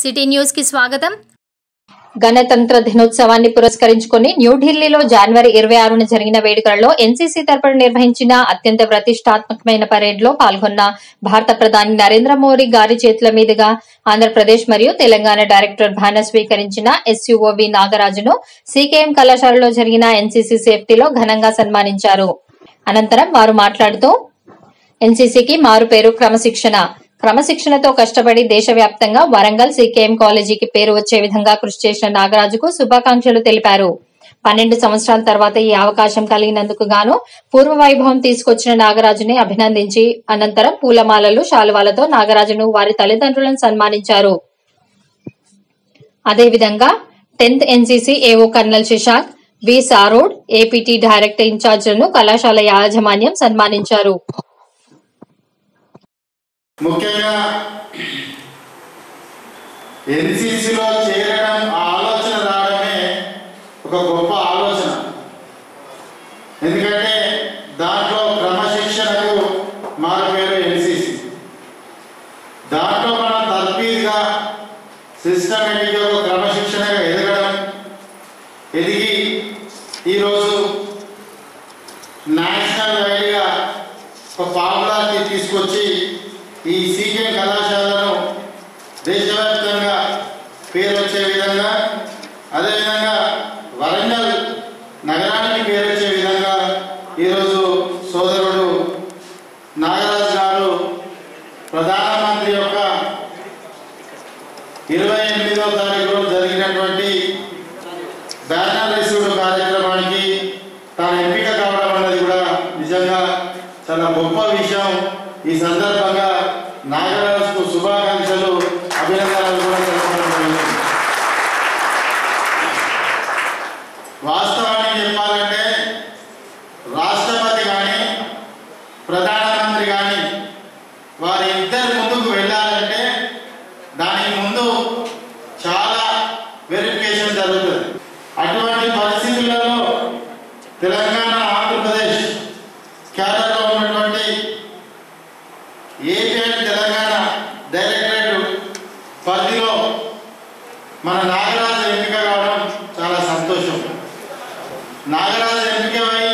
City న్యూస్కి స్వాగతం. గణతంత్ర దినోత్సవాన్ని పురస్కరించుకుని న్యూఢిల్లీలో జనవరి ఇరవై ఆరున జరిగిన వేడుకలలో ఎన్సీసీ తరపున నిర్వహించిన అత్యంత ప్రతిష్టాత్మకమైన పరేడ్లో పాల్గొన్న భారత ప్రధాని నరేంద్ర మోడీ గారి చేతుల మీదుగా ఆంధ్రప్రదేశ్ మరియు తెలంగాణ డైరెక్టర్ భాన స్వీకరించిన ఎస్యూఓవి నాగరాజును సీకేఎం కళాశాలలో జరిగిన ఎన్సీసీ సేఫ్టీలో ఘనంగా సన్మానించారు. అనంతరం వారు మాట్లాడుతూ ఎన్సీసీకి మారు పేరు క్రమశిక్షణ. క్రమశిక్షణతో కష్టపడి దేశవ్యాప్తంగా వరంగల్ సీకేఎం కాలేజీకి పేరు వచ్చే విధంగా కృషి చేసిన నాగరాజుకు శుభాకాంక్షలు తెలిపారు. పన్నెండు సంవత్సరాల తర్వాత ఈ అవకాశం కలిగినందుకు గాను పూర్వ వైభవం తీసుకొచ్చిన నాగరాజుని అభినందించి అనంతరం పూలమాలలు శాలువాలతో నాగరాజును వారి తల్లిదండ్రులను సన్మానించారు. అదేవిధంగా tenth NCC AO colonel Shishak V Sarod APT director ఇన్ఛార్జీలను కళాశాల యాజమాన్యం సన్మానించారు. ముఖ్యంగా ఎన్సీసీలో చేరడం ఆ ఆలోచన రావడమే ఒక గొప్ప ఆలోచన. ఎందుకంటే దాంట్లో క్రమశిక్షణకు మారు పేరు ఎన్సీసీ. దాంట్లో మనం తర్ఫీదుగా సిస్టమేటిక్గా ఒక క్రమశిక్షణగా ఎదగడం ఎదిగి ఈరోజు నేషనల్ వైడ్గా ఒక ఫార్ములాకి తీసుకొచ్చి ఈ సీకెం కళాశాలను దేశవ్యాప్తంగా పేరు వచ్చే విధంగా అదేవిధంగా వరంగల్ నగరానికి పేరు వచ్చే విధంగా ఈరోజు సోదరుడు నాగరాజు గారు ప్రధానమంత్రి యొక్క ఇరవై ఎనిమిదో తారీఖు రోజు జరిగినటువంటి బ్యానర్ రిసీవ్డ్ కార్యక్రమానికి తాను ఎంపిక కావడం అన్నది కూడా నిజంగా చాలా గొప్ప విషయం. ఈ సందర్భంగా నాగరాజుకు శుభాకాంక్షలు అభినందనలు కూడా తెలపడం వాస్తవానికి చెప్పాలంటే రాష్ట్రపతి కానీ ప్రధానమంత్రి కానీ వారి ఇద్దరు ముందుకు వెళ్ళాలంటే దానికి ముందు చాలా వెరిఫికేషన్ జరుగుతుంది. అటువంటి పరిస్థితులలో తెలంగాణ ఆంధ్రప్రదేశ్ కేరళ ఎంపిక కావడం చాలా సంతోషం. నాగరాజు ఎంపికమై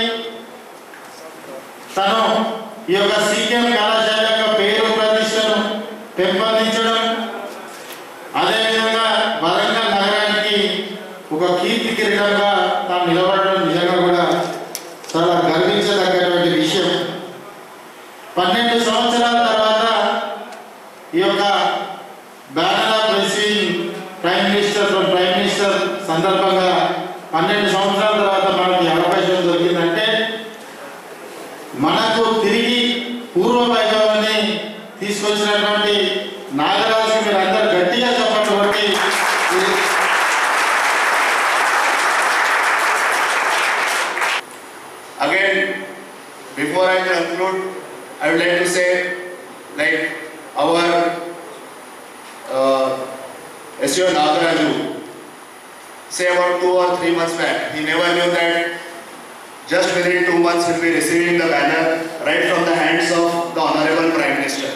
తను ఈ యొక్క సీకెం కళాశాల యొక్క పేరు ప్రతిష్టను పెంపొందించడం అదేవిధంగా వరంగల్ నగరానికి ఒక కీర్తి కిరీటంగా తాను నిలబడడం prime minister from prime minister సందర్భంగా పన్నెండు సంవత్సరాల తర్వాత మనకి ఈ అవకాశం దొరికిందంటే మనకు తిరిగి పూర్వ వైభవాన్ని తీసుకొచ్చినటువంటి నాగరాజు మీరు అందరు గట్టిగా చెప్పండి కొట్టి ఇది Again, before I conclude, I would like to say, like our uh, SEO Nagaraju, say about two or three months back, he never knew that just within two months he'll be receiving the banner right from the hands of the Honorable Prime Minister.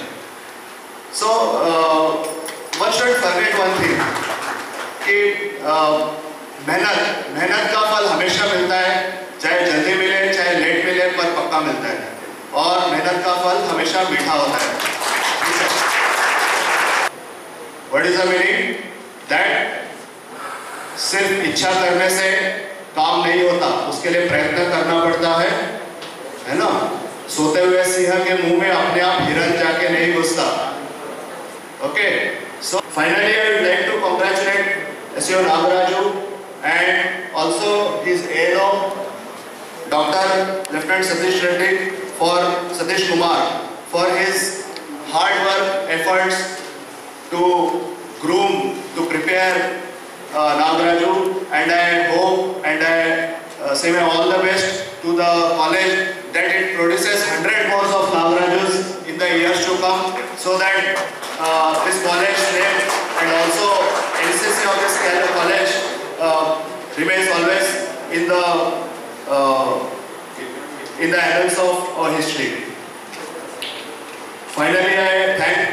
So, uh, one should forget one thing, कि uh, मेहनत मेहनत का फल हमेशा मिलता है चाहे जल्दी मिले चाहे लेट मिले पर पक्का मिलता है और मेहनत का फल हमेशा मीठा होता है what is the meaning that सिर्फ़ इच्छा करने से काम नहीं होता, उसके लिए प्रयत्न करना पड़ता है है ना? सोते हुए सिंह के मुँह में अपने आप हिरन जाके नहीं घुसता। Okay so finally I would like to congratulate SO Nagaraju and also his yellow doctor lieutenant Satish Reddy for Satish Kumar for his hard work efforts to groom prepare uh, Nagaraju and I hope and I uh, say all the best to the college that it produces 100 more of Nagarajus in the years to come so that uh, this college name and also NCC of this college uh, remains always in the uh, in the annals of our history. Finally, I thank